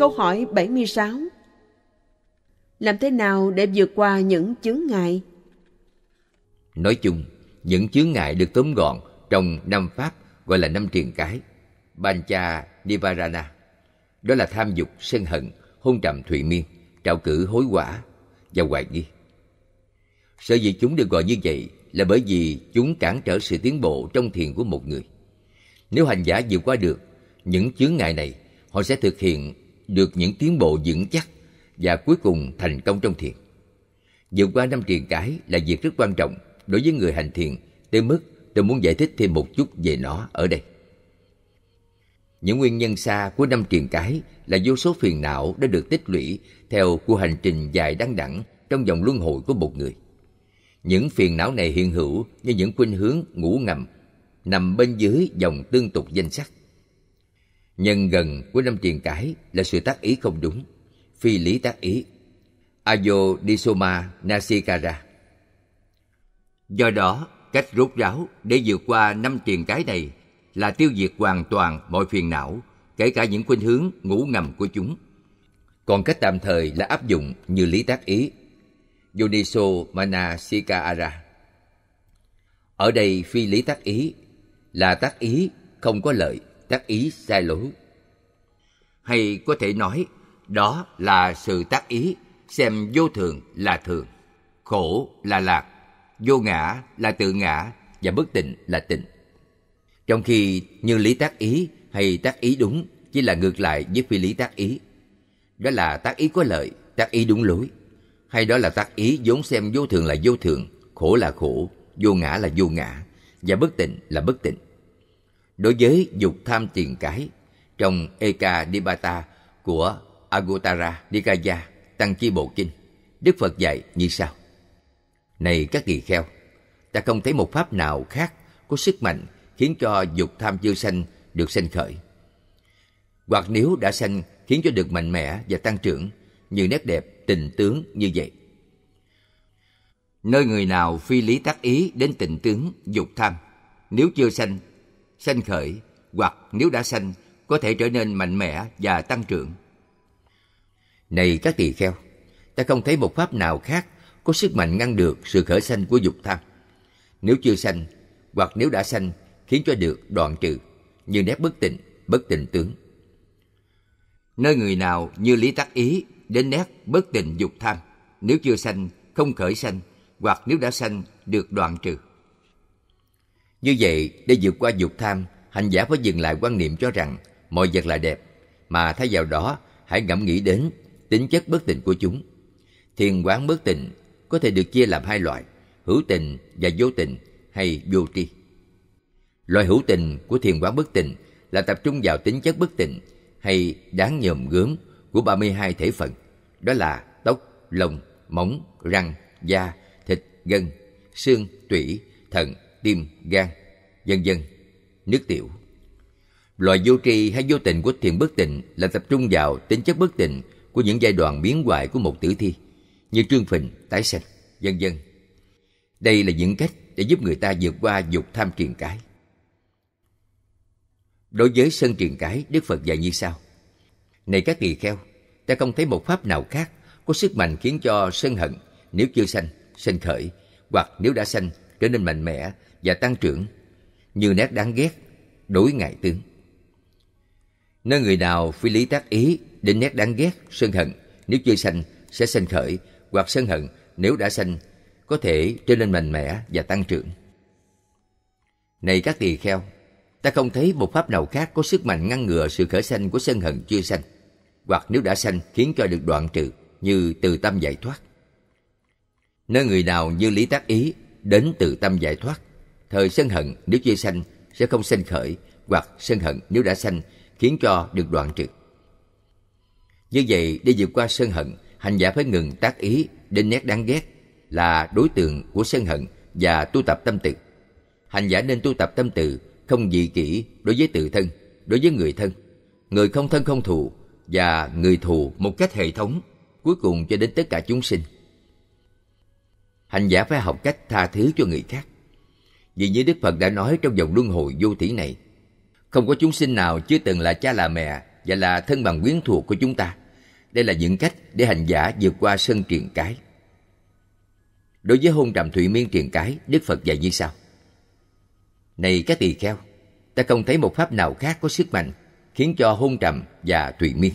Câu hỏi 76 Làm thế nào để vượt qua những chướng ngại? Nói chung, những chướng ngại được tóm gọn trong năm pháp gọi là năm triền cái, Bancha Nivarana. Đó là tham dục, sân hận, hôn trầm thụy miên, trạo cử hối quả và hoài nghi. Sở dĩ chúng được gọi như vậy là bởi vì chúng cản trở sự tiến bộ trong thiền của một người. Nếu hành giả vượt qua được những chướng ngại này, họ sẽ thực hiện được những tiến bộ vững chắc và cuối cùng thành công trong thiền. Vượt qua năm triền cái là việc rất quan trọng đối với người hành thiền, tới mức tôi muốn giải thích thêm một chút về nó ở đây. Những nguyên nhân xa của năm triền cái là vô số phiền não đã được tích lũy theo cuộc hành trình dài đăng đẳng trong dòng luân hồi của một người. Những phiền não này hiện hữu như những khuynh hướng ngủ ngầm nằm bên dưới dòng tương tục danh sắc. Nhân gần của năm tiền cải là sự tác ý không đúng, phi lý tác ý. Ayo Disoma Nasikara Do đó, cách rút ráo để vượt qua năm tiền cái này là tiêu diệt hoàn toàn mọi phiền não, kể cả những khuynh hướng ngủ ngầm của chúng. Còn cách tạm thời là áp dụng như lý tác ý, Yodiso Manasikara. Ở đây phi lý tác ý là tác ý không có lợi, tác ý sai lỗi. Hay có thể nói, đó là sự tác ý xem vô thường là thường, khổ là lạc, vô ngã là tự ngã và bất tịnh là tịnh. Trong khi như lý tác ý hay tác ý đúng chỉ là ngược lại với phi lý tác ý. Đó là tác ý có lợi, tác ý đúng lối. Hay đó là tác ý vốn xem vô thường là vô thường, khổ là khổ, vô ngã là vô ngã, và bất tịnh là bất tịnh. Đối với dục tham tiền cái, trong Eka Dipata của Agutara Nikaya Tăng Chi Bộ Kinh, Đức Phật dạy như sau. Này các tỳ kheo, ta không thấy một pháp nào khác có sức mạnh khiến cho dục tham chưa sanh được sanh khởi. Hoặc nếu đã sanh khiến cho được mạnh mẽ và tăng trưởng như nét đẹp tình tướng như vậy. Nơi người nào phi lý tác ý đến tình tướng dục tham, nếu chưa sanh, sanh khởi, hoặc nếu đã sanh, có thể trở nên mạnh mẽ và tăng trưởng. Này các tỳ kheo, ta không thấy một pháp nào khác có sức mạnh ngăn được sự khởi sanh của dục tham. Nếu chưa sanh, hoặc nếu đã sanh, khiến cho được đoạn trừ, như nét bất tịnh, bất tịnh tướng. Nơi người nào như lý tắc ý đến nét bất tịnh dục tham, nếu chưa sanh, không khởi sanh, hoặc nếu đã sanh, được đoạn trừ. Như vậy, để vượt qua dục tham, hành giả phải dừng lại quan niệm cho rằng mọi vật là đẹp, mà thay vào đó hãy ngẫm nghĩ đến tính chất bất tình của chúng. Thiền quán bất tình có thể được chia làm hai loại, hữu tình và vô tình hay vô tri. Loại hữu tình của thiền quán bất tình là tập trung vào tính chất bất tình hay đáng nhòm gớm của 32 thể phận, đó là tóc, lông, móng, răng, da, thịt, gân, xương, tủy, thận, tim, gan, vân vân, nước tiểu. Loại vô tri hay vô tình của thiền bất tịnh là tập trung vào tính chất bất tịnh của những giai đoạn biến hoại của một tử thi, như trương phình, tái sanh, vân vân. Đây là những cách để giúp người ta vượt qua dục tham triền cái. Đối với sân triền cái, Đức Phật dạy như sau. Này các tỳ kheo, ta không thấy một pháp nào khác có sức mạnh khiến cho sân hận nếu chưa sanh, sanh khởi, hoặc nếu đã sanh trở nên mạnh mẽ và tăng trưởng, như nét đáng ghét, đối ngại tướng. Nơi người nào phi lý tác ý đến nét đáng ghét, sân hận nếu chưa sanh sẽ sanh khởi, hoặc sân hận nếu đã sanh có thể trở nên mạnh mẽ và tăng trưởng. Này các tỳ kheo, ta không thấy một pháp nào khác có sức mạnh ngăn ngừa sự khởi sanh của sân hận chưa sanh, hoặc nếu đã sanh khiến cho được đoạn trừ như từ tâm giải thoát. Nơi người nào như lý tác ý đến từ tâm giải thoát, thời sân hận nếu chưa sanh sẽ không sanh khởi, hoặc sân hận nếu đã sanh khiến cho được đoạn trừ. Như vậy, để vượt qua sân hận, hành giả phải ngừng tác ý đến nét đáng ghét là đối tượng của sân hận và tu tập tâm từ. Hành giả nên tu tập tâm từ không dị kỷ đối với tự thân, đối với người thân, người không thân không thù và người thù một cách hệ thống, cuối cùng cho đến tất cả chúng sinh. Hành giả phải học cách tha thứ cho người khác. Vì như Đức Phật đã nói trong dòng luân hồi vô thủy này, không có chúng sinh nào chưa từng là cha là mẹ và là thân bằng quyến thuộc của chúng ta. Đây là những cách để hành giả vượt qua sân triền cái. Đối với hôn trầm thụy miên triền cái, Đức Phật dạy như sau. Này các tỳ kheo, ta không thấy một pháp nào khác có sức mạnh khiến cho hôn trầm và thụy miên.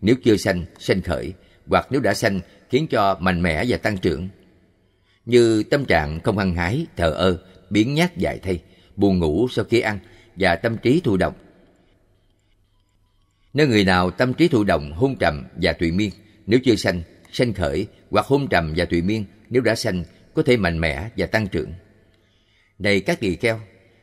Nếu chưa sanh, sanh khởi, hoặc nếu đã sanh, khiến cho mạnh mẽ và tăng trưởng. Như tâm trạng không hăng hái, thờ ơ, biến nhát dài thay, buồn ngủ sau khi ăn và tâm trí thụ động. Nếu người nào tâm trí thụ động, hôn trầm và tùy miên, nếu chưa sanh, sanh khởi hoặc hôn trầm và tùy miên, nếu đã sanh, có thể mạnh mẽ và tăng trưởng. Này các tỳ kheo,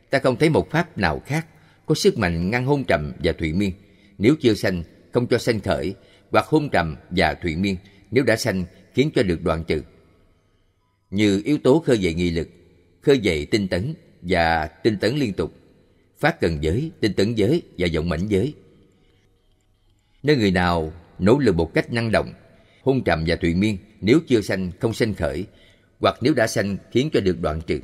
ta không thấy một pháp nào khác có sức mạnh ngăn hôn trầm và thụy miên, nếu chưa sanh, không cho sanh khởi, hoặc hôn trầm và thụy miên, nếu đã sanh, khiến cho được đoạn trừ. Như yếu tố khơi dậy nghị lực, khơi dậy tinh tấn và tinh tấn liên tục, phát cần giới, tinh tấn giới và vọng mãnh giới. Nếu người nào nỗ lực một cách năng động, hôn trầm và tùy miên nếu chưa sanh không sanh khởi, hoặc nếu đã sanh khiến cho được đoạn trừ.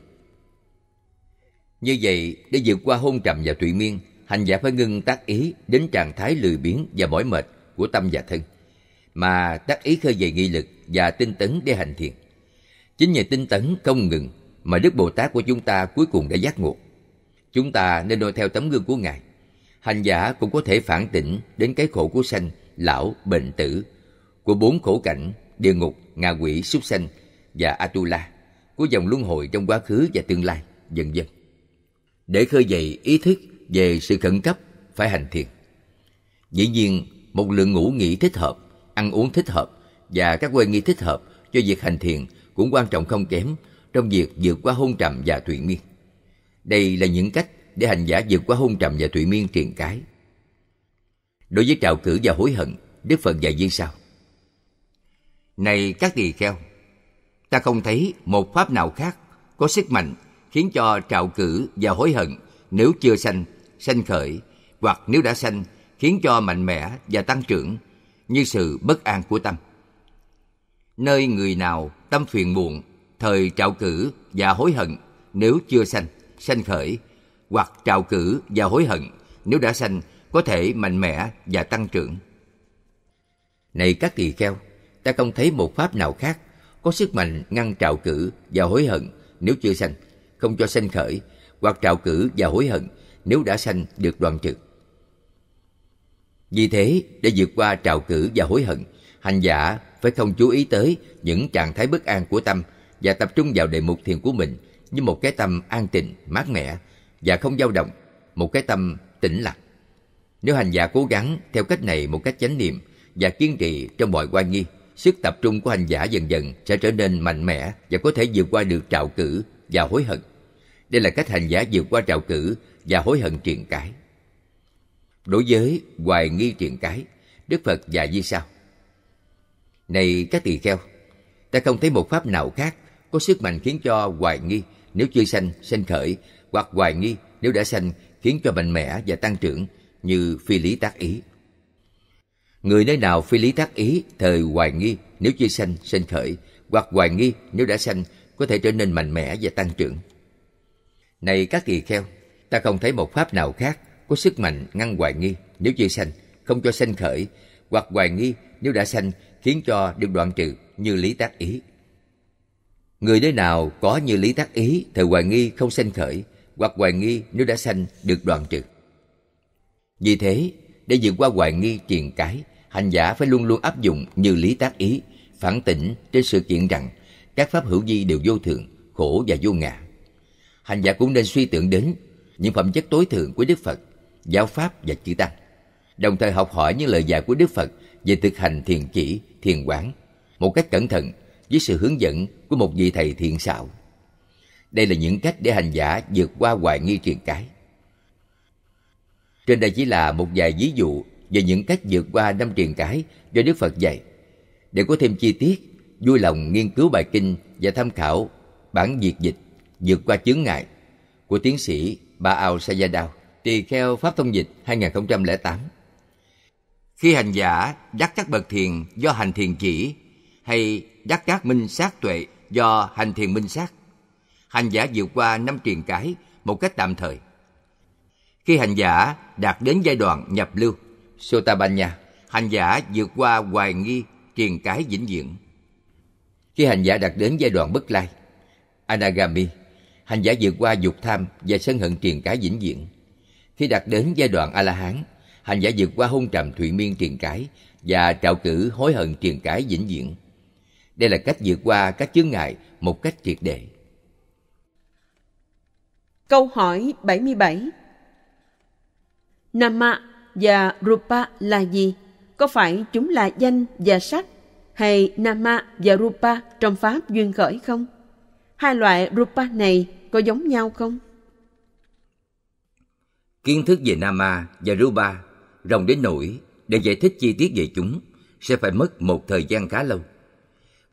Như vậy, để vượt qua hôn trầm và tùy miên, hành giả phải ngưng tác ý đến trạng thái lười biếng và mỏi mệt của tâm và thân, mà tác ý khơi dậy nghị lực và tinh tấn để hành thiền. Chính nhờ tinh tấn không ngừng mà Đức Bồ Tát của chúng ta cuối cùng đã giác ngộ. Chúng ta nên noi theo tấm gương của Ngài. Hành giả cũng có thể phản tỉnh đến cái khổ của sanh, lão, bệnh tử, của bốn khổ cảnh, địa ngục, ngạ quỷ, súc sanh và Atula, của dòng luân hồi trong quá khứ và tương lai, dần dần. Để khơi dậy ý thức về sự khẩn cấp, phải hành thiền. Dĩ nhiên, một lượng ngủ nghỉ thích hợp, ăn uống thích hợp và các quay nghi thích hợp cho việc hành thiền cũng quan trọng không kém trong việc vượt qua hôn trầm và thụy miên. Đây là những cách để hành giả vượt qua hôn trầm và thụy miên triền cái. Đối với trào cử và hối hận, Đức Phật dạy như sau. Này các tỳ kheo, ta không thấy một pháp nào khác có sức mạnh khiến cho trào cử và hối hận nếu chưa sanh, sanh khởi, hoặc nếu đã sanh, khiến cho mạnh mẽ và tăng trưởng như sự bất an của tâm. Nơi người nào tâm phiền muộn, thời trạo cử và hối hận nếu chưa sanh, sanh khởi, hoặc trạo cử và hối hận nếu đã sanh có thể mạnh mẽ và tăng trưởng. Này các tỳ kheo, ta không thấy một pháp nào khác có sức mạnh ngăn trạo cử và hối hận nếu chưa sanh, không cho sanh khởi, hoặc trạo cử và hối hận nếu đã sanh được đoạn trừ. Vì thế, để vượt qua trạo cử và hối hận, hành giả phải không chú ý tới những trạng thái bất an của tâm và tập trung vào đề mục thiền của mình như một cái tâm an tịnh, mát mẻ và không dao động, một cái tâm tĩnh lặng. Nếu hành giả cố gắng theo cách này một cách chánh niệm và kiên trì trong mọi quan nghi, sức tập trung của hành giả dần dần sẽ trở nên mạnh mẽ và có thể vượt qua được trạo cử và hối hận. Đây là cách hành giả vượt qua trạo cử và hối hận triền cái. Đối với hoài nghi triền cái, Đức Phật dạy như sau. Này các tỳ kheo, ta không thấy một pháp nào khác có sức mạnh khiến cho hoài nghi nếu chưa sanh, sanh khởi, hoặc hoài nghi nếu đã sanh khiến cho mạnh mẽ và tăng trưởng như phi lý tác ý. Người nơi nào phi lý tác ý thời hoài nghi nếu chưa sanh, sanh khởi, hoặc hoài nghi nếu đã sanh có thể trở nên mạnh mẽ và tăng trưởng. Này các tỳ kheo, ta không thấy một pháp nào khác có sức mạnh ngăn hoài nghi nếu chưa sanh, không cho sanh khởi, hoặc hoài nghi nếu đã sanh khiến cho được đoạn trừ như lý tác ý. Người nơi nào có như lý tác ý thời hoài nghi không sanh khởi, hoặc hoài nghi nếu đã sanh được đoạn trừ. Vì thế, để vượt qua hoài nghi triền cái, hành giả phải luôn luôn áp dụng như lý tác ý, phản tỉnh trên sự kiện rằng các pháp hữu vi đều vô thường, khổ và vô ngã. Hành giả cũng nên suy tưởng đến những phẩm chất tối thượng của Đức Phật, giáo pháp và chữ tăng, đồng thời học hỏi những lời dạy của Đức Phật về thực hành thiền chỉ, thiền quán một cách cẩn thận với sự hướng dẫn của một vị thầy thiện xạo. Đây là những cách để hành giả vượt qua hoài nghi truyền cái. Trên đây chỉ là một vài ví dụ về những cách vượt qua năm truyền cái do Đức Phật dạy. Để có thêm chi tiết, vui lòng nghiên cứu bài kinh và tham khảo bản việt dịch vượt qua chướng ngại của tiến sĩ Ba Ao Sayadaw, tỳ kheo Pháp Thông Dịch 2008. Khi hành giả đắc các bậc thiền do hành thiền chỉ hay đắc các minh sát tuệ do hành thiền minh sát, hành giả vượt qua năm triền cái một cách tạm thời. Khi hành giả đạt đến giai đoạn nhập lưu, Sotabanya, hành giả vượt qua hoài nghi, triền cái vĩnh viễn. Khi hành giả đạt đến giai đoạn bất lai, Anagami, hành giả vượt qua dục tham và sân hận triền cái vĩnh viễn. Khi đạt đến giai đoạn A-la-hán, hành giả vượt qua hôn trầm thụy miên triền cái và trạo cử hối hận triền cái vĩnh viễn. Đây là cách vượt qua các chướng ngại một cách triệt để. Câu hỏi 77 Nama và Rupa là gì? Có phải chúng là danh và sắc? Hay Nama và Rupa trong Pháp duyên khởi không? Hai loại Rupa này có giống nhau không? Kiến thức về Nama và Rupa rộng đến nỗi để giải thích chi tiết về chúng sẽ phải mất một thời gian khá lâu.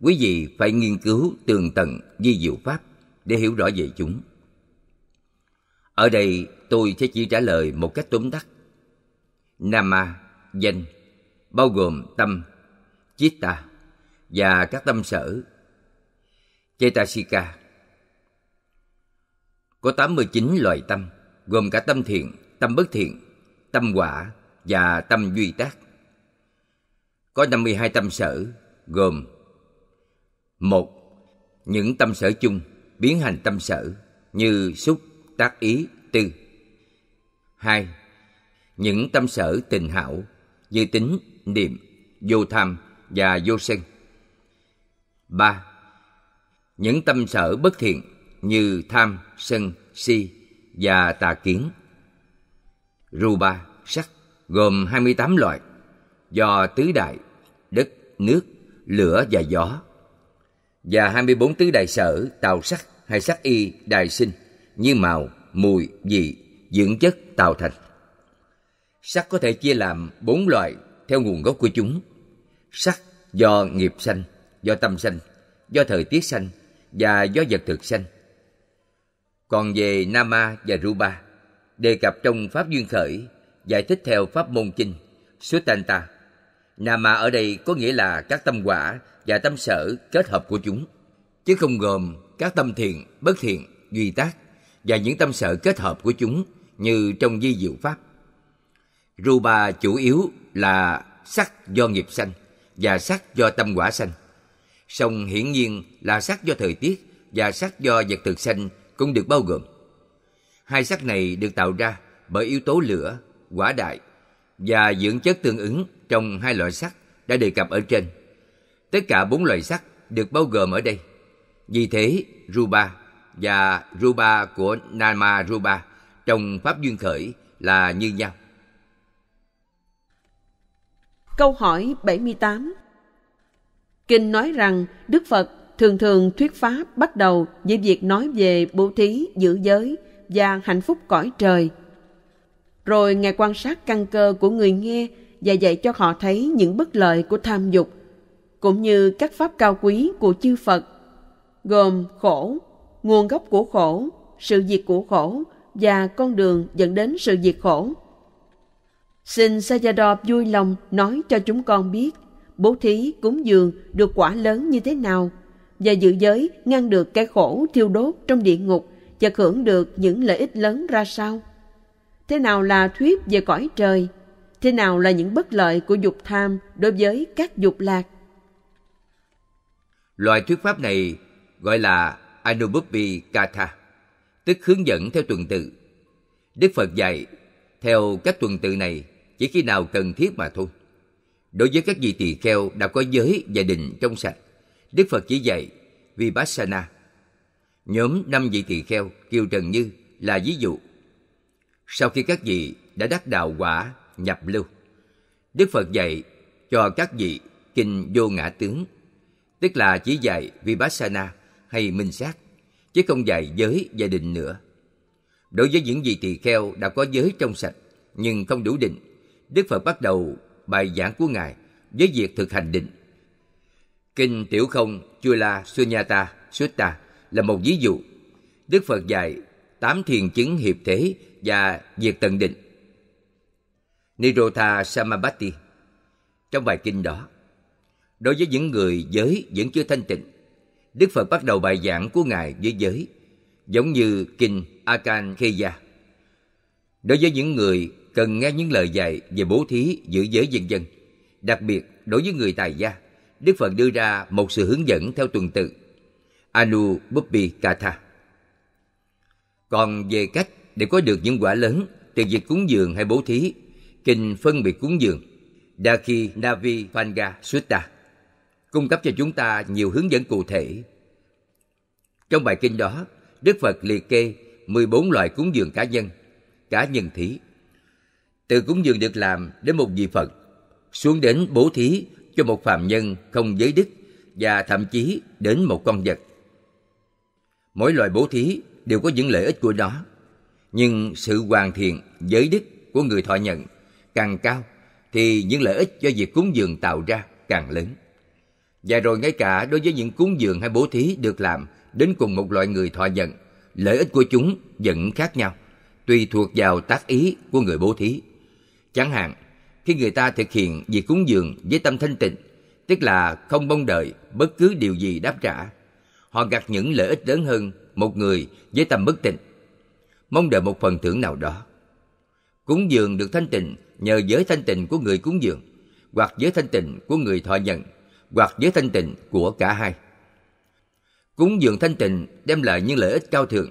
Quý vị phải nghiên cứu tường tận di diệu Pháp để hiểu rõ về chúng. Ở đây tôi sẽ chỉ trả lời một cách tóm tắt. Nama, danh, bao gồm tâm, chitta và các tâm sở. Chetasika Có 89 loại tâm, gồm cả tâm thiện, tâm bất thiện, tâm quả và tâm duy tác. Có 52 tâm sở, gồm một Những tâm sở chung biến thành tâm sở như xúc, tác ý, tư. hai Những tâm sở tình hảo như tính, niệm, vô tham và vô sân. ba Những tâm sở bất thiện như tham, sân, si và tà kiến. Ruba, sắc gồm 28 loại do tứ đại, đất, nước, lửa và gió và 24 tứ đại sở tạo sắc hay sắc y đài sinh như màu, mùi, vị, dưỡng chất tạo thành. Sắc có thể chia làm bốn loại theo nguồn gốc của chúng. Sắc do nghiệp sanh, do tâm sanh, do thời tiết sanh và do vật thực sanh. Còn về Nama và Rupa, đề cập trong Pháp Duyên Khởi, giải thích theo Pháp Môn Kinh, Sutanta. Nama ở đây có nghĩa là các tâm quả và tâm sở kết hợp của chúng, chứ không gồm các tâm thiện, bất thiện, duy tác và những tâm sở kết hợp của chúng như trong di diệu pháp. Rupa chủ yếu là sắc do nghiệp sanh và sắc do tâm quả sanh. Song hiển nhiên là sắc do thời tiết và sắc do vật thực sanh cũng được bao gồm. Hai sắc này được tạo ra bởi yếu tố lửa, quả đại và dưỡng chất tương ứng trong hai loại sắc đã đề cập ở trên. Tất cả bốn loại sắc được bao gồm ở đây. Vì thế, Ruba và Ruba của Nama Ruba trong Pháp Duyên Khởi là như nhau. Câu hỏi 78 Kinh nói rằng Đức Phật thường thường thuyết pháp bắt đầu với việc nói về bố thí, giữ giới và hạnh phúc cõi trời. Rồi Ngài quan sát căn cơ của người nghe và dạy cho họ thấy những bất lợi của tham dục, cũng như các pháp cao quý của chư Phật, gồm khổ, nguồn gốc của khổ, sự diệt của khổ và con đường dẫn đến sự diệt khổ. Xin Sayadaw vui lòng nói cho chúng con biết bố thí cúng dường được quả lớn như thế nào và giữ giới ngăn được cái khổ thiêu đốt trong địa ngục và hưởng được những lợi ích lớn ra sao. Thế nào là thuyết về cõi trời? Thế nào là những bất lợi của dục tham đối với các dục lạc? Loại thuyết pháp này gọi là Anubhupi Katha, tức hướng dẫn theo tuần tự. Đức Phật dạy theo các tuần tự này chỉ khi nào cần thiết mà thôi. Đối với các vị tỳ kheo đã có giới và định trong sạch, Đức Phật chỉ dạy Vipassana. Nhóm năm vị tỳ kheo Kiều Trần Như là ví dụ. Sau khi các vị đã đắc đạo quả nhập lưu, Đức Phật dạy cho các vị kinh vô ngã tướng, tức là chỉ dạy Vipassana hay minh sát, chứ không dạy giới và định nữa. Đối với những vị tỳ kheo đã có giới trong sạch nhưng không đủ định, Đức Phật bắt đầu bài giảng của Ngài với việc thực hành định. Kinh Tiểu Không Chula Sunyata Sutta là một ví dụ. Đức Phật dạy tám thiền chứng hiệp thế và việc tận định. Nirotha Samabati Trong bài kinh đó, đối với những người giới vẫn chưa thanh tịnh, Đức Phật bắt đầu bài giảng của Ngài với giới, giống như kinh Akan Khiya. Đối với những người cần nghe những lời dạy về bố thí giữ giới dân dân. Đặc biệt, đối với người tài gia, Đức Phật đưa ra một sự hướng dẫn theo tuần tự. Anu Buppi Katha. Còn về cách để có được những quả lớn từ việc cúng dường hay bố thí, kinh phân biệt cúng dường, Daki Navi Panga Sutta cung cấp cho chúng ta nhiều hướng dẫn cụ thể. Trong bài kinh đó, Đức Phật liệt kê 14 loại cúng dường cá nhân, cá nhân thí. Từ cúng dường được làm đến một vị Phật, xuống đến bố thí cho một phàm nhân không giới đức và thậm chí đến một con vật. Mỗi loại bố thí đều có những lợi ích của nó, nhưng sự hoàn thiện giới đức của người thọ nhận càng cao thì những lợi ích do việc cúng dường tạo ra càng lớn. Và rồi ngay cả đối với những cúng dường hay bố thí được làm đến cùng một loại người thọ nhận, lợi ích của chúng vẫn khác nhau, tùy thuộc vào tác ý của người bố thí. Chẳng hạn, khi người ta thực hiện việc cúng dường với tâm thanh tịnh, tức là không mong đợi bất cứ điều gì đáp trả, họ gặt những lợi ích lớn hơn một người với tâm bất tịnh, mong đợi một phần thưởng nào đó. Cúng dường được thanh tịnh nhờ giới thanh tịnh của người cúng dường, hoặc giới thanh tịnh của người thọ nhận, hoặc giới thanh tịnh của cả hai. Cúng dường thanh tịnh đem lại những lợi ích cao thượng.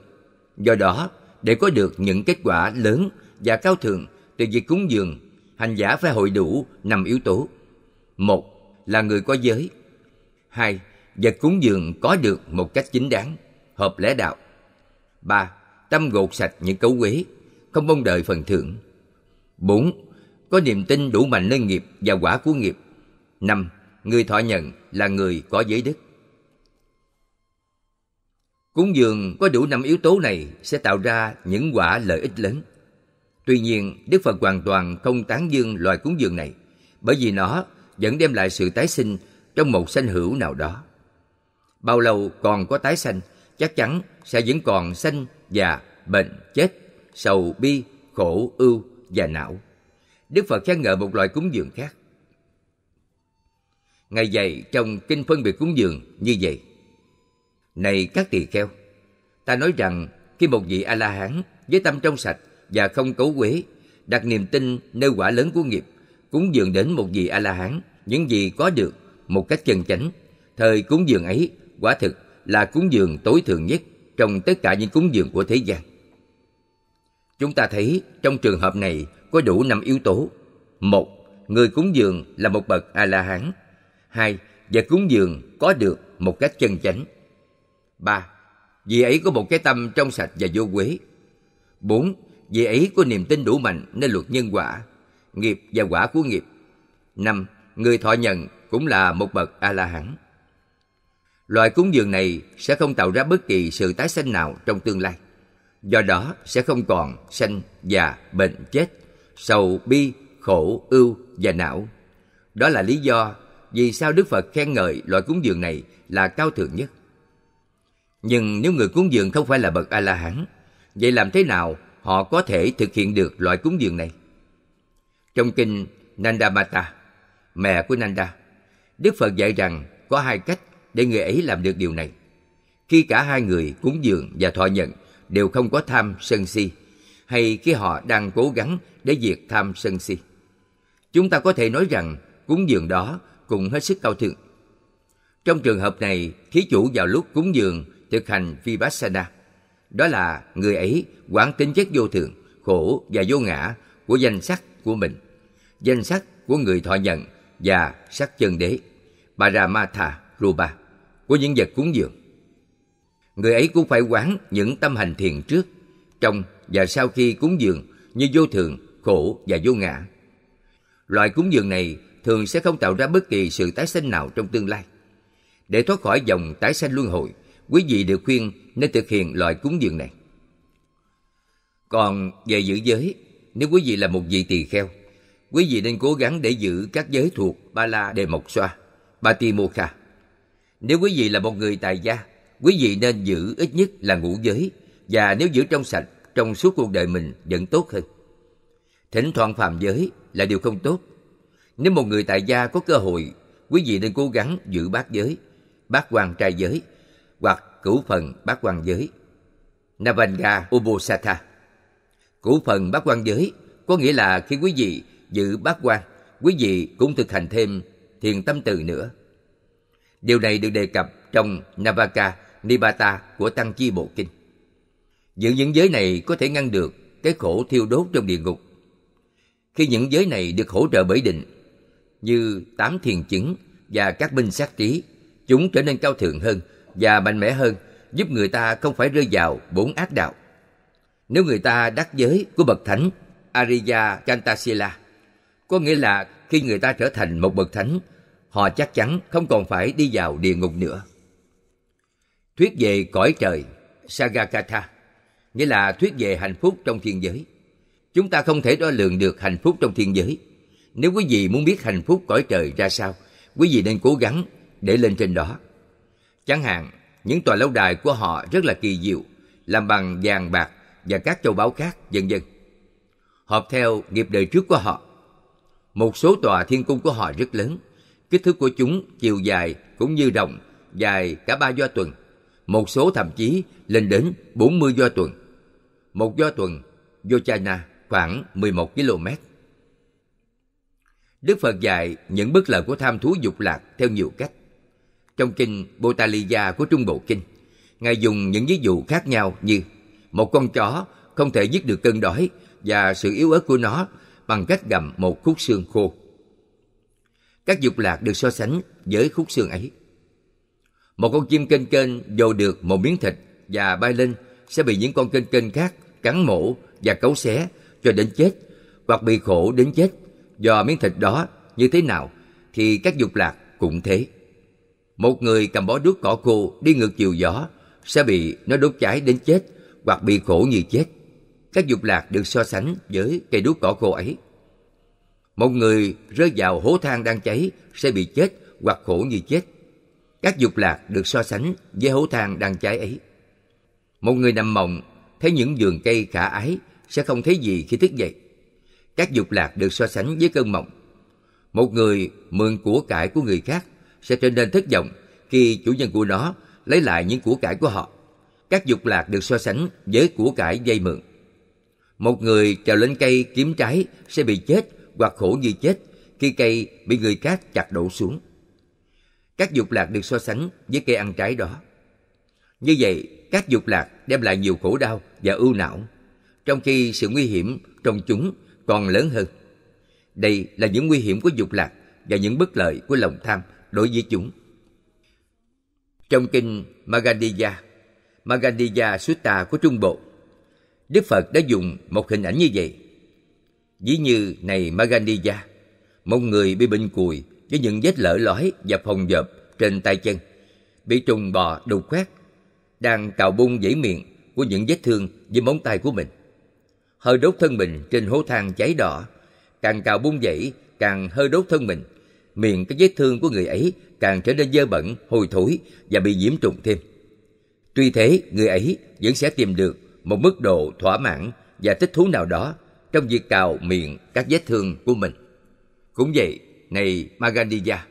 Do đó, để có được những kết quả lớn và cao thượng từ việc cúng dường, hành giả phải hội đủ năm yếu tố. Một là người có giới. Hai, vật cúng dường có được một cách chính đáng, hợp lẽ đạo. Ba, tâm gột sạch những cấu quế, không mong đợi phần thưởng. Bốn, có niềm tin đủ mạnh nơi nghiệp và quả của nghiệp. Năm, người thọ nhận là người có giới đức. Cúng dường có đủ năm yếu tố này sẽ tạo ra những quả lợi ích lớn. Tuy nhiên, Đức Phật hoàn toàn không tán dương loài cúng dường này, bởi vì nó vẫn đem lại sự tái sinh trong một sanh hữu nào đó. Bao lâu còn có tái sanh, chắc chắn sẽ vẫn còn sanh già, bệnh, chết, sầu, bi, khổ, ưu và não. Đức Phật khen ngợi một loại cúng dường khác. Ngài dạy trong Kinh Phân biệt cúng dường như vậy. Này các tỳ kheo, ta nói rằng khi một vị A-la-hán với tâm trong sạch và không cấu quế, đặt niềm tin nơi quả lớn của nghiệp, cúng dường đến một vị A-la-hán, những gì có được một cách chân chánh. Thời cúng dường ấy quả thực là cúng dường tối thượng nhất trong tất cả những cúng dường của thế gian. Chúng ta thấy trong trường hợp này có đủ năm yếu tố. Một, người cúng dường là một bậc A-la-hán. Hai, vật cúng dường có được một cách chân chánh. Ba, vị ấy có một cái tâm trong sạch và vô quế. Bốn, vị ấy có niềm tin đủ mạnh nên luật nhân quả, nghiệp và quả của nghiệp. Năm, người thọ nhận cũng là một bậc A-la-hán. Loại cúng dường này sẽ không tạo ra bất kỳ sự tái sanh nào trong tương lai. Do đó sẽ không còn sanh, già, bệnh, chết, sầu, bi, khổ, ưu và não. Đó là lý do vì sao Đức Phật khen ngợi loại cúng dường này là cao thượng nhất. Nhưng nếu người cúng dường không phải là bậc A-la-hán, vậy làm thế nào họ có thể thực hiện được loại cúng dường này? Trong kinh Nandamata, mẹ của Nanda, Đức Phật dạy rằng có hai cách để người ấy làm được điều này. Khi cả hai người cúng dường và thọ nhận đều không có tham sân si, hay khi họ đang cố gắng để diệt tham sân si. Chúng ta có thể nói rằng cúng dường đó cũng hết sức cao thượng. Trong trường hợp này, thí chủ vào lúc cúng dường thực hành Vipassana, đó là người ấy quán tính chất vô thường, khổ và vô ngã của danh sắc của mình, danh sắc của người thọ nhận và sắc chân đế, Paramatha Rupa của những vật cúng dường. Người ấy cũng phải quán những tâm hành thiền trước, trong và sau khi cúng dường như vô thường, khổ và vô ngã. Loại cúng dường này thường sẽ không tạo ra bất kỳ sự tái sanh nào trong tương lai. Để thoát khỏi dòng tái sanh luân hồi, quý vị được khuyên nên thực hiện loại cúng dường này. Còn về giữ giới, nếu quý vị là một vị tỳ kheo, quý vị nên cố gắng để giữ các giới thuộc Ba La Đề Mộc Xoa, Ba Ti Mô Kha. Nếu quý vị là một người tài gia, quý vị nên giữ ít nhất là ngũ giới và nếu giữ trong sạch trong suốt cuộc đời mình vẫn tốt hơn. Thỉnh thoảng phạm giới là điều không tốt. Nếu một người tại gia có cơ hội, quý vị nên cố gắng giữ bát giới, bát quan trai giới hoặc cửu phần bát quan giới. Navanga Ubosatha Cửu phần bát quan giới có nghĩa là khi quý vị giữ bát quan, quý vị cũng thực hành thêm thiền tâm từ nữa. Điều này được đề cập trong Navaka Nibata của Tăng Chi Bộ Kinh. Giữ những giới này có thể ngăn được cái khổ thiêu đốt trong địa ngục. Khi những giới này được hỗ trợ bởi định, như tám thiền chứng và các binh sát trí, chúng trở nên cao thượng hơn và mạnh mẽ hơn, giúp người ta không phải rơi vào bốn ác đạo. Nếu người ta đắc giới của bậc thánh Ariya Chantasila, có nghĩa là khi người ta trở thành một bậc thánh, họ chắc chắn không còn phải đi vào địa ngục nữa. Thuyết về cõi trời Sagakatha nghĩa là thuyết về hạnh phúc trong thiên giới. Chúng ta không thể đo lường được hạnh phúc trong thiên giới. Nếu quý vị muốn biết hạnh phúc cõi trời ra sao, quý vị nên cố gắng để lên trên đó. Chẳng hạn, những tòa lâu đài của họ rất là kỳ diệu, làm bằng vàng bạc và các châu báu khác, vân vân. Hợp theo nghiệp đời trước của họ. Một số tòa thiên cung của họ rất lớn, kích thước của chúng chiều dài cũng như rộng, dài cả ba do tuần. Một số thậm chí lên đến 40 do tuần. Một do tuần, Yochana khoảng 11 km. Đức Phật dạy những bất lợi của tham thú dục lạc theo nhiều cách. Trong kinh Botaliya của Trung Bộ Kinh, Ngài dùng những ví dụ khác nhau như một con chó không thể giết được cơn đói và sự yếu ớt của nó bằng cách gặm một khúc xương khô. Các dục lạc được so sánh với khúc xương ấy. Một con chim kênh kênh dồ được một miếng thịt và bay lên sẽ bị những con kênh kênh khác cắn mổ và cấu xé cho đến chết hoặc bị khổ đến chết do miếng thịt đó như thế nào thì các dục lạc cũng thế. Một người cầm bó đuốc cỏ khô đi ngược chiều gió sẽ bị nó đốt cháy đến chết hoặc bị khổ như chết. Các dục lạc được so sánh với cây đuốc cỏ khô ấy. Một người rơi vào hố than đang cháy sẽ bị chết hoặc khổ như chết. Các dục lạc được so sánh với hố than đang cháy ấy. Một người nằm mộng, thấy những vườn cây khả ái sẽ không thấy gì khi thức dậy. Các dục lạc được so sánh với cơn mộng. Một người mượn của cải của người khác sẽ trở nên thất vọng khi chủ nhân của nó lấy lại những của cải của họ. Các dục lạc được so sánh với của cải dây mượn. Một người trèo lên cây kiếm trái sẽ bị chết hoặc khổ như chết khi cây bị người khác chặt đổ xuống. Các dục lạc được so sánh với cây ăn trái đó. Như vậy, các dục lạc đem lại nhiều khổ đau và ưu não, trong khi sự nguy hiểm trong chúng còn lớn hơn. Đây là những nguy hiểm của dục lạc và những bất lợi của lòng tham đối với chúng. Trong kinh Magadhiya, Magadhiya Sutta của Trung Bộ, Đức Phật đã dùng một hình ảnh như vậy. Ví như này Magadhiya, một người bị bệnh cùi với những vết lở lõi và phồng dợp trên tay chân, bị trùng bò đục khoét, đang cào bung dãy miệng của những vết thương với móng tay của mình. Hơi đốt thân mình trên hố thang cháy đỏ, càng cào bung dậy càng hơi đốt thân mình. Miệng cái vết thương của người ấy càng trở nên dơ bẩn, hôi thối và bị nhiễm trùng thêm. Tuy thế, người ấy vẫn sẽ tìm được một mức độ thỏa mãn và thích thú nào đó trong việc cào miệng các vết thương của mình. Cũng vậy, này Magandiya,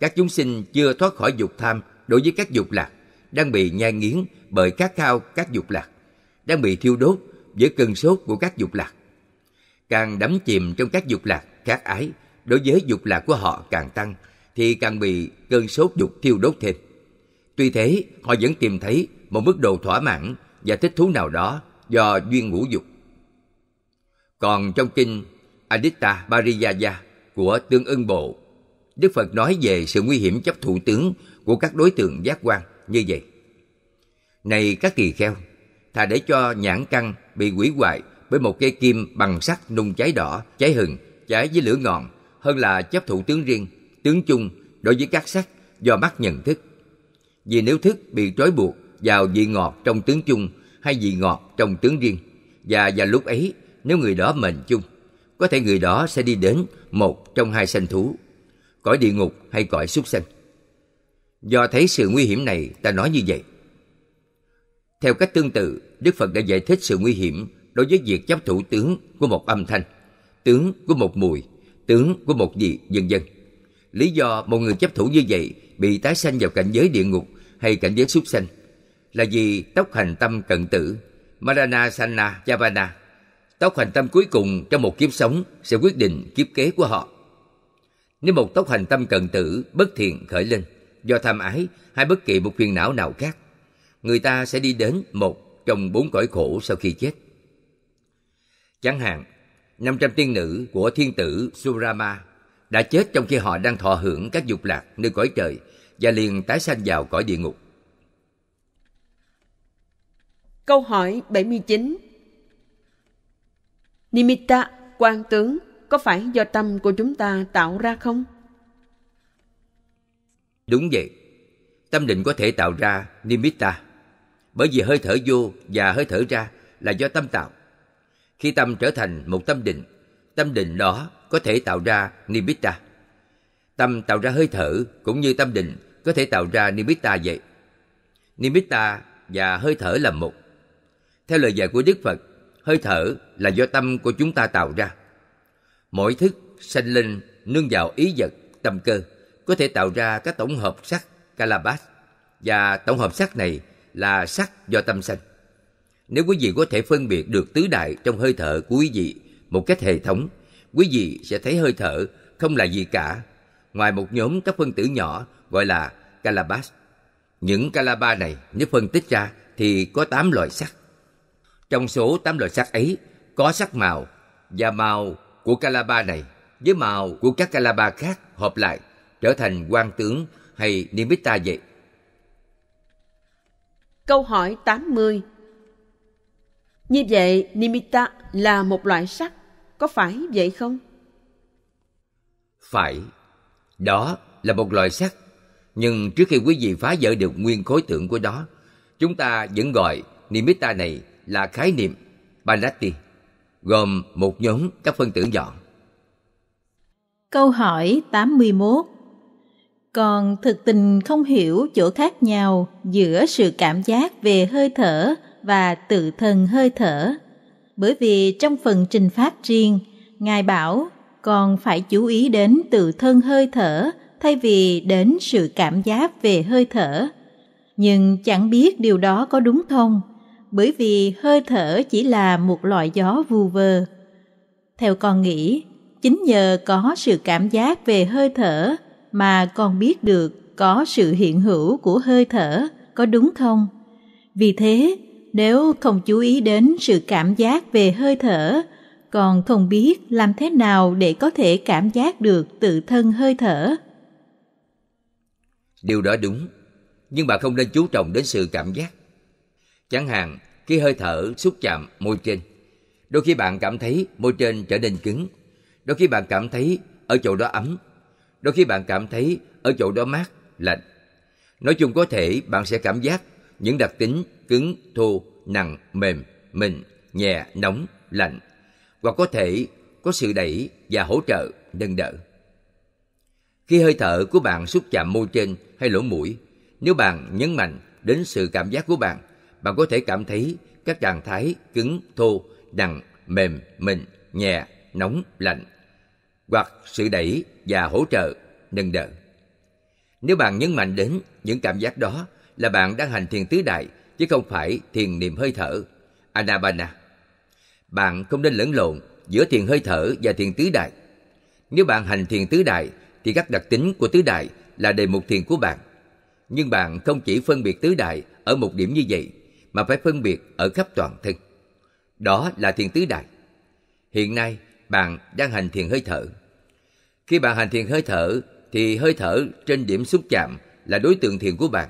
các chúng sinh chưa thoát khỏi dục tham đối với các dục lạc, đang bị nhai nghiến bởi các khao các dục lạc, đang bị thiêu đốt với cơn sốt của các dục lạc. Càng đắm chìm trong các dục lạc, khát ái, đối với dục lạc của họ càng tăng, thì càng bị cơn sốt dục thiêu đốt thêm. Tuy thế, họ vẫn tìm thấy một mức độ thỏa mãn và thích thú nào đó do duyên ngũ dục. Còn trong kinh Aditta Pariyaya của Tương ưng Bộ, Đức Phật nói về sự nguy hiểm chấp thủ tướng của các đối tượng giác quan như vậy. Này các tỳ kheo, thà để cho nhãn căn bị hủy hoại bởi một cây kim bằng sắt nung cháy đỏ, cháy hừng, cháy với lửa ngọn, hơn là chấp thủ tướng riêng, tướng chung đối với các sắc do mắt nhận thức. Vì nếu thức bị trói buộc vào vị ngọt trong tướng chung hay vị ngọt trong tướng riêng, và vào lúc ấy nếu người đó mệnh chung, có thể người đó sẽ đi đến một trong hai sanh thú, cõi địa ngục hay cõi súc sanh. Do thấy sự nguy hiểm này, ta nói như vậy. Theo cách tương tự, Đức Phật đã giải thích sự nguy hiểm đối với việc chấp thủ tướng của một âm thanh, tướng của một mùi, tướng của một gì, vân dân. Lý do một người chấp thủ như vậy bị tái sanh vào cảnh giới địa ngục hay cảnh giới súc sanh là vì tốc hành tâm cận tử, Marana Sanna javana, tốc hành tâm cuối cùng trong một kiếp sống sẽ quyết định kiếp kế của họ. Nếu một tốc hành tâm cận tử bất thiện khởi lên do tham ái hay bất kỳ một phiền não nào khác, người ta sẽ đi đến một trong bốn cõi khổ sau khi chết. Chẳng hạn, 500 tiên nữ của thiên tử Surama đã chết trong khi họ đang thọ hưởng các dục lạc nơi cõi trời và liền tái sanh vào cõi địa ngục. Câu hỏi 79 Nimitta, quan tướng, có phải do tâm của chúng ta tạo ra không? Đúng vậy. Tâm định có thể tạo ra nimitta. Bởi vì hơi thở vô và hơi thở ra là do tâm tạo. Khi tâm trở thành một tâm định, tâm định đó có thể tạo ra nimitta. Tâm tạo ra hơi thở cũng như tâm định có thể tạo ra nimitta vậy. Nimitta và hơi thở là một. Theo lời dạy của Đức Phật, hơi thở là do tâm của chúng ta tạo ra. Mỗi thức sanh lên nương vào ý vật, tâm cơ, có thể tạo ra các tổng hợp sắc Kalabas và tổng hợp sắc này là sắc do tâm sanh. Nếu quý vị có thể phân biệt được tứ đại trong hơi thở của quý vị một cách hệ thống, quý vị sẽ thấy hơi thở không là gì cả, ngoài một nhóm các phân tử nhỏ gọi là calabas. Những calaba này nếu phân tích ra thì có 8 loại sắc. Trong số 8 loại sắc ấy có sắc màu và màu của calaba này với màu của các calaba khác hợp lại trở thành quan tướng hay Nimitta vậy. Câu hỏi 80 Như vậy, Nimitta là một loại sắc, có phải vậy không? Phải, đó là một loại sắc. Nhưng trước khi quý vị phá vỡ được nguyên khối tượng của đó, chúng ta vẫn gọi Nimitta này là khái niệm Banati, gồm một nhóm các phân tử nhỏ. Câu hỏi 81 còn thực tình không hiểu chỗ khác nhau giữa sự cảm giác về hơi thở và tự thân hơi thở. Bởi vì trong phần trình pháp riêng, Ngài bảo còn phải chú ý đến tự thân hơi thở thay vì đến sự cảm giác về hơi thở. Nhưng chẳng biết điều đó có đúng không, bởi vì hơi thở chỉ là một loại gió vu vơ. Theo con nghĩ, chính nhờ có sự cảm giác về hơi thở mà còn biết được có sự hiện hữu của hơi thở, có đúng không? Vì thế, nếu không chú ý đến sự cảm giác về hơi thở, còn không biết làm thế nào để có thể cảm giác được tự thân hơi thở. Điều đó đúng, nhưng bà không nên chú trọng đến sự cảm giác. Chẳng hạn, khi hơi thở xúc chạm môi trên, đôi khi bạn cảm thấy môi trên trở nên cứng, đôi khi bạn cảm thấy ở chỗ đó ấm, đôi khi bạn cảm thấy ở chỗ đó mát, lạnh. Nói chung có thể bạn sẽ cảm giác những đặc tính cứng, thô, nặng, mềm, mịn, nhẹ, nóng, lạnh, hoặc có thể có sự đẩy và hỗ trợ, nâng đỡ. Khi hơi thở của bạn xúc chạm môi trên hay lỗ mũi, nếu bạn nhấn mạnh đến sự cảm giác của bạn, bạn có thể cảm thấy các trạng thái cứng, thô, nặng, mềm, mịn, nhẹ, nóng, lạnh, hoặc sự đẩy và hỗ trợ, nâng đỡ. Nếu bạn nhấn mạnh đến những cảm giác đó là bạn đang hành thiền tứ đại chứ không phải thiền niệm hơi thở, Anabana. Bạn không nên lẫn lộn giữa thiền hơi thở và thiền tứ đại. Nếu bạn hành thiền tứ đại thì các đặc tính của tứ đại là đề mục thiền của bạn. Nhưng bạn không chỉ phân biệt tứ đại ở một điểm như vậy, mà phải phân biệt ở khắp toàn thân. Đó là thiền tứ đại. Hiện nay, bạn đang hành thiền hơi thở. Khi bạn hành thiền hơi thở, thì hơi thở trên điểm xúc chạm là đối tượng thiền của bạn.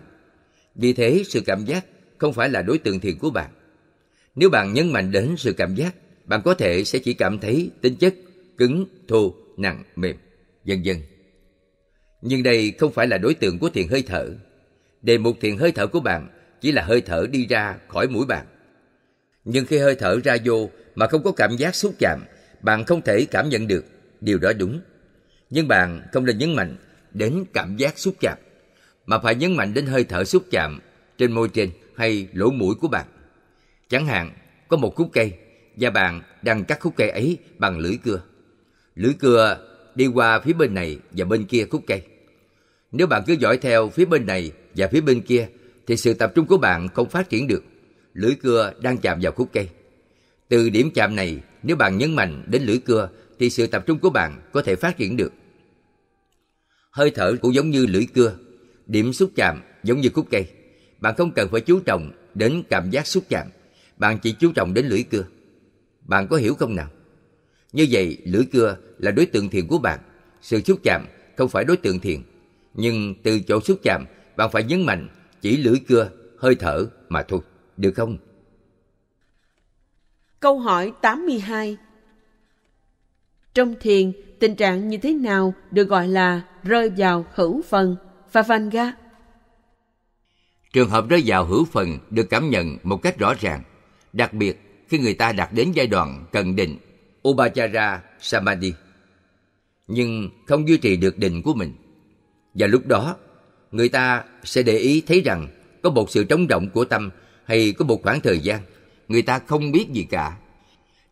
Vì thế, sự cảm giác không phải là đối tượng thiền của bạn. Nếu bạn nhấn mạnh đến sự cảm giác, bạn có thể sẽ chỉ cảm thấy tính chất cứng, thô, nặng, mềm, vân vân. Nhưng đây không phải là đối tượng của thiền hơi thở. Đề mục thiền hơi thở của bạn chỉ là hơi thở đi ra khỏi mũi bạn. Nhưng khi hơi thở ra vô mà không có cảm giác xúc chạm, bạn không thể cảm nhận được. Điều đó đúng. Nhưng bạn không nên nhấn mạnh đến cảm giác xúc chạm, mà phải nhấn mạnh đến hơi thở xúc chạm trên môi trên hay lỗ mũi của bạn. Chẳng hạn, có một khúc cây và bạn đang cắt khúc cây ấy bằng lưỡi cưa. Lưỡi cưa đi qua phía bên này và bên kia khúc cây. Nếu bạn cứ dõi theo phía bên này và phía bên kia thì sự tập trung của bạn không phát triển được. Lưỡi cưa đang chạm vào khúc cây. Từ điểm chạm này, nếu bạn nhấn mạnh đến lưỡi cưa thì sự tập trung của bạn có thể phát triển được. Hơi thở cũng giống như lưỡi cưa, điểm xúc chạm giống như khúc cây. Bạn không cần phải chú trọng đến cảm giác xúc chạm, bạn chỉ chú trọng đến lưỡi cưa. Bạn có hiểu không nào? Như vậy, lưỡi cưa là đối tượng thiền của bạn. Sự xúc chạm không phải đối tượng thiền. Nhưng từ chỗ xúc chạm, bạn phải nhấn mạnh chỉ lưỡi cưa, hơi thở mà thôi. Được không? Câu hỏi 82 Trong thiền, tình trạng như thế nào được gọi là rơi vào hữu phần, Favanga? Trường hợp rơi vào hữu phần được cảm nhận một cách rõ ràng, đặc biệt khi người ta đạt đến giai đoạn cần định, Upachara Samadhi, nhưng không duy trì được định của mình. Và lúc đó, người ta sẽ để ý thấy rằng có một sự trống động của tâm hay có một khoảng thời gian người ta không biết gì cả.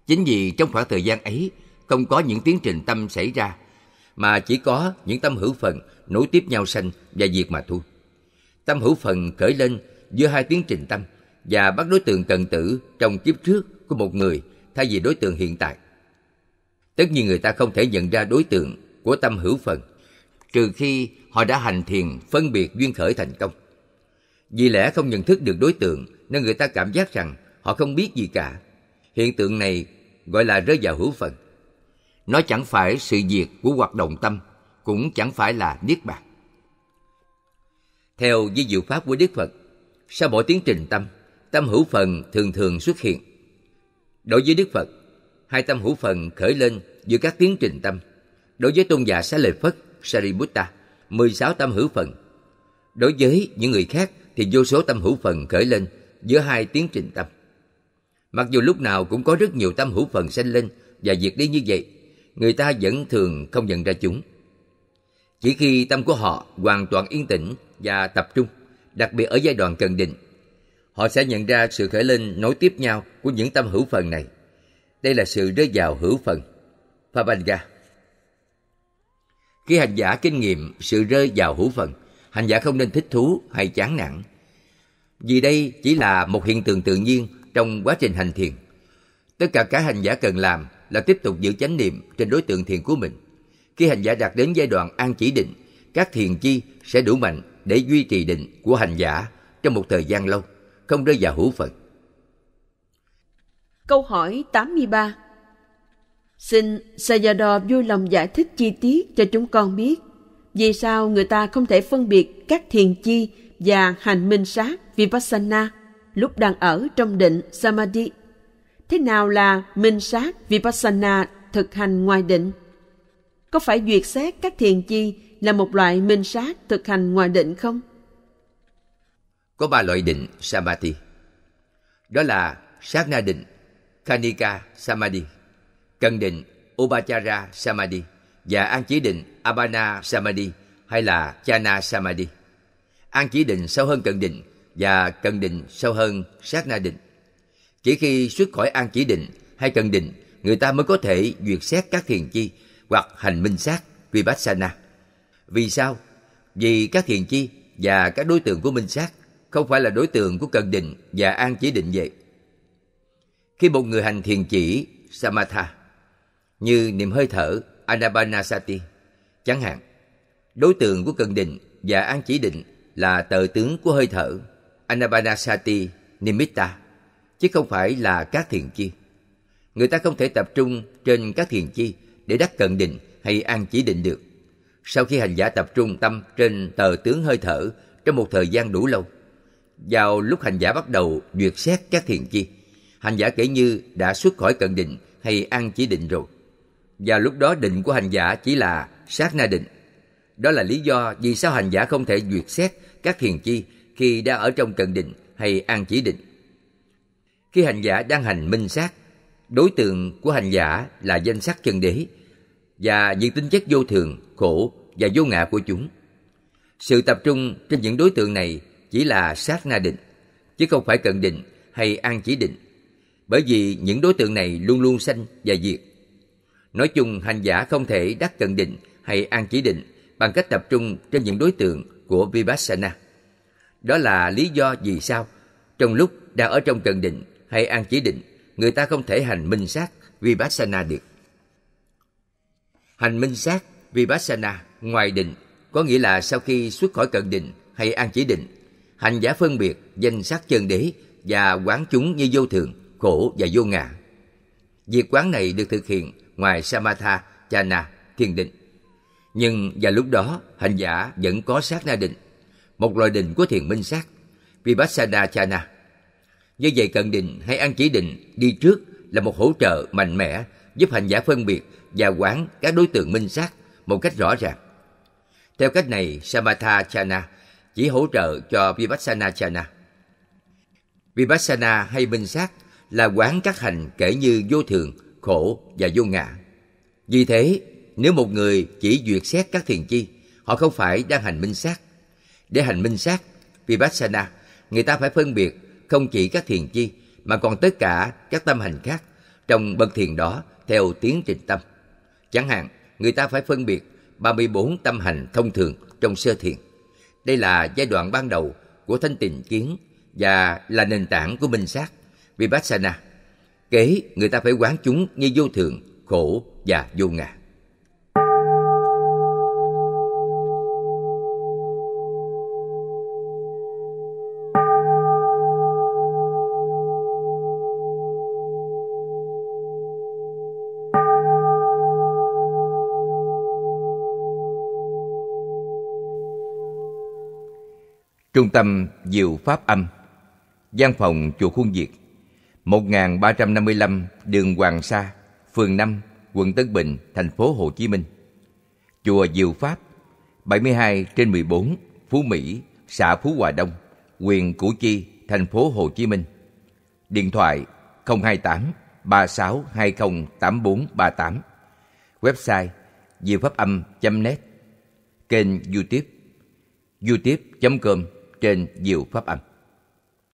Chính vì trong khoảng thời gian ấy không có những tiến trình tâm xảy ra, mà chỉ có những tâm hữu phần nối tiếp nhau sanh và diệt mà thôi. Tâm hữu phần khởi lên giữa hai tiến trình tâm và bắt đối tượng cần tử trong kiếp trước của một người thay vì đối tượng hiện tại. Tất nhiên người ta không thể nhận ra đối tượng của tâm hữu phần trừ khi họ đã hành thiền phân biệt duyên khởi thành công. Vì lẽ không nhận thức được đối tượng nên người ta cảm giác rằng họ không biết gì cả. Hiện tượng này gọi là rơi vào hữu phần. Nó chẳng phải sự diệt của hoạt động tâm, cũng chẳng phải là niết bàn. Theo di diệu pháp của Đức Phật, sau mỗi tiến trình tâm, tâm hữu phần thường thường xuất hiện. Đối với Đức Phật, hai tâm hữu phần khởi lên giữa các tiến trình tâm. Đối với tôn giả Xá Lợi Phất, Sariputta, 16 tâm hữu phần. Đối với những người khác thì vô số tâm hữu phần khởi lên giữa hai tiến trình tâm. Mặc dù lúc nào cũng có rất nhiều tâm hữu phần sanh lên và diệt đi như vậy, người ta vẫn thường không nhận ra chúng. Chỉ khi tâm của họ hoàn toàn yên tĩnh và tập trung, đặc biệt ở giai đoạn cần định, họ sẽ nhận ra sự khởi lên nối tiếp nhau của những tâm hữu phần này. Đây là sự rơi vào hữu phần. Pabanga Khi hành giả kinh nghiệm sự rơi vào hữu phần, hành giả không nên thích thú hay chán nản. Vì đây chỉ là một hiện tượng tự nhiên trong quá trình hành thiền. Tất cả các hành giả cần làm là tiếp tục giữ chánh niệm trên đối tượng thiền của mình. Khi hành giả đạt đến giai đoạn an chỉ định, các thiền chi sẽ đủ mạnh để duy trì định của hành giả trong một thời gian lâu, không rơi vào hữu phật. Câu hỏi 83 Xin Sayadaw vui lòng giải thích chi tiết cho chúng con biết vì sao người ta không thể phân biệt các thiền chi và hành minh sát Vipassana lúc đang ở trong định Samadhi. Thế nào là minh sát Vipassana thực hành ngoài định? Có phải duyệt xét các thiền chi là một loại minh sát thực hành ngoài định không? Có ba loại định Samadhi. Đó là sát na định, Khanika Samadhi, cần định Upachara Samadhi và an chỉ định Abana Samadhi hay là Chana Samadhi. An chỉ định sâu hơn cần định và cần định sâu hơn sát na định. Chỉ khi xuất khỏi an chỉ định hay cần định, người ta mới có thể duyệt xét các thiền chi hoặc hành minh sát Vipassana. Vì sao? Vì các thiền chi và các đối tượng của minh sát không phải là đối tượng của cần định và an chỉ định vậy. Khi một người hành thiền chỉ Samatha như niệm hơi thở Anapanasati chẳng hạn, đối tượng của cần định và an chỉ định là tờ tướng của hơi thở Anapanasati Nimitta chứ không phải là các thiền chi. Người ta không thể tập trung trên các thiền chi để đắc cận định hay an chỉ định được. Sau khi hành giả tập trung tâm trên tờ tướng hơi thở trong một thời gian đủ lâu, vào lúc hành giả bắt đầu duyệt xét các thiền chi, hành giả kể như đã xuất khỏi cận định hay an chỉ định rồi. Và lúc đó định của hành giả chỉ là sát na định. Đó là lý do vì sao hành giả không thể duyệt xét các thiền chi khi đang ở trong cận định hay an chỉ định. Khi hành giả đang hành minh sát, đối tượng của hành giả là danh sắc chân đế và những tính chất vô thường, khổ và vô ngã của chúng. Sự tập trung trên những đối tượng này chỉ là sát na định, chứ không phải cận định hay an chỉ định, bởi vì những đối tượng này luôn luôn sanh và diệt. Nói chung, hành giả không thể đắc cận định hay an chỉ định bằng cách tập trung trên những đối tượng của Vipassana. Đó là lý do vì sao trong lúc đang ở trong cận định hay an chỉ định, người ta không thể hành minh sát Vipassana được. Hành minh sát Vipassana ngoài định có nghĩa là sau khi xuất khỏi cận định hay an chỉ định, hành giả phân biệt danh sắc chân đế và quán chúng như vô thường, khổ và vô ngã. Việc quán này được thực hiện ngoài Samatha, Chana, thiền định. Nhưng vào lúc đó, hành giả vẫn có sát na định, một loại định của thiền minh sát, Vipassana Chana. Do vậy cận định hay ăn chỉ định đi trước là một hỗ trợ mạnh mẽ giúp hành giả phân biệt và quán các đối tượng minh sát một cách rõ ràng. Theo cách này, Samatha Chana chỉ hỗ trợ cho Vipassana Chana. Vipassana hay minh sát là quán các hành kể như vô thường, khổ và vô ngã. Vì thế, nếu một người chỉ duyệt xét các thiền chi, họ không phải đang hành minh sát. Để hành minh sát, Vipassana, người ta phải phân biệt không chỉ các thiền chi mà còn tất cả các tâm hành khác trong bậc thiền đó theo tiến trình tâm. Chẳng hạn, người ta phải phân biệt 34 tâm hành thông thường trong sơ thiền. Đây là giai đoạn ban đầu của thanh tịnh kiến và là nền tảng của minh sát, Vipassana. Kế, người ta phải quán chúng như vô thường, khổ và vô ngã. Trung tâm Diệu Pháp Âm. Văn phòng Chùa Khuôn Việt 1355 đường Hoàng Sa, phường 5, quận Tân Bình, thành phố Hồ Chí Minh. Chùa Diệu Pháp 72 trên 14, Phú Mỹ, xã Phú Hòa Đông, huyện Củ Chi, thành phố Hồ Chí Minh. Điện thoại 028 3620 8438 Website diệu pháp âm.net Kênh youtube youtube.com trên Diệu Pháp Âm.